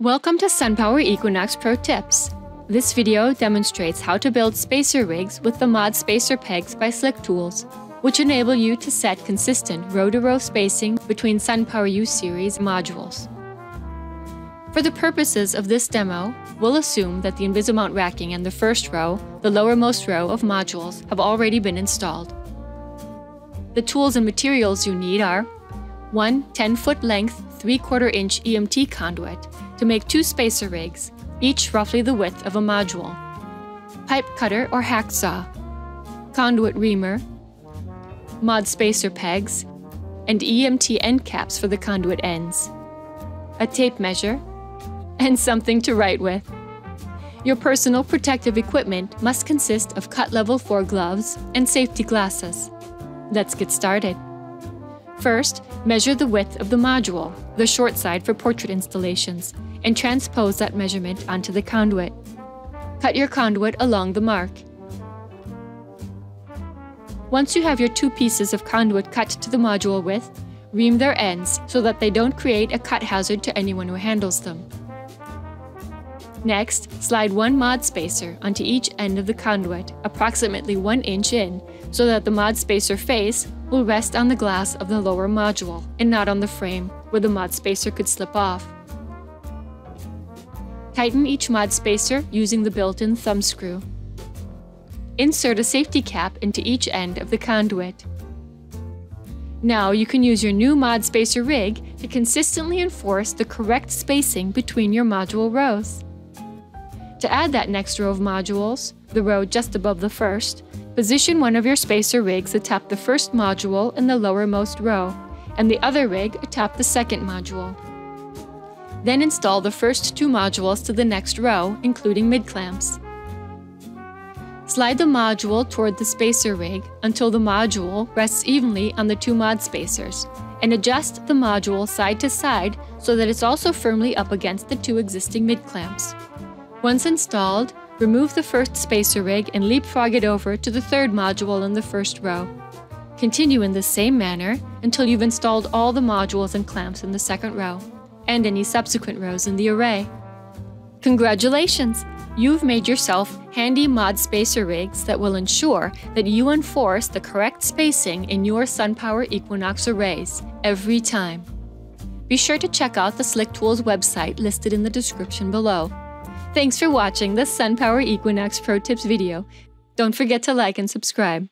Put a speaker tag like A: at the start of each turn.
A: Welcome to SunPower Equinox Pro Tips. This video demonstrates how to build spacer rigs with the Mod Spacer Pegs by Slick Tools, which enable you to set consistent row-to-row -row spacing between SunPower U-Series modules. For the purposes of this demo, we'll assume that the Invisimount racking and the first row, the lowermost row of modules, have already been installed. The tools and materials you need are one 10-foot length 3 quarter inch EMT conduit to make two spacer rigs, each roughly the width of a module, pipe cutter or hacksaw, conduit reamer, mod spacer pegs, and EMT end caps for the conduit ends, a tape measure, and something to write with. Your personal protective equipment must consist of cut level 4 gloves and safety glasses. Let's get started. First, measure the width of the module, the short side for portrait installations, and transpose that measurement onto the conduit. Cut your conduit along the mark. Once you have your two pieces of conduit cut to the module width, ream their ends so that they don't create a cut hazard to anyone who handles them. Next, slide one mod spacer onto each end of the conduit, approximately 1 inch in, so that the mod spacer face will rest on the glass of the lower module and not on the frame, where the mod spacer could slip off. Tighten each mod spacer using the built-in thumb screw. Insert a safety cap into each end of the conduit. Now you can use your new mod spacer rig to consistently enforce the correct spacing between your module rows. To add that next row of modules, the row just above the first, position one of your spacer rigs atop the first module in the lowermost row, and the other rig atop the second module. Then install the first two modules to the next row, including mid-clamps. Slide the module toward the spacer rig until the module rests evenly on the two mod spacers, and adjust the module side to side so that it's also firmly up against the two existing mid-clamps. Once installed, remove the first spacer rig and leapfrog it over to the third module in the first row. Continue in the same manner until you've installed all the modules and clamps in the second row, and any subsequent rows in the array. Congratulations! You've made yourself handy mod spacer rigs that will ensure that you enforce the correct spacing in your SunPower Equinox arrays every time. Be sure to check out the Slick Tools website listed in the description below. Thanks for watching this SunPower Equinox Pro Tips video. Don't forget to like and subscribe.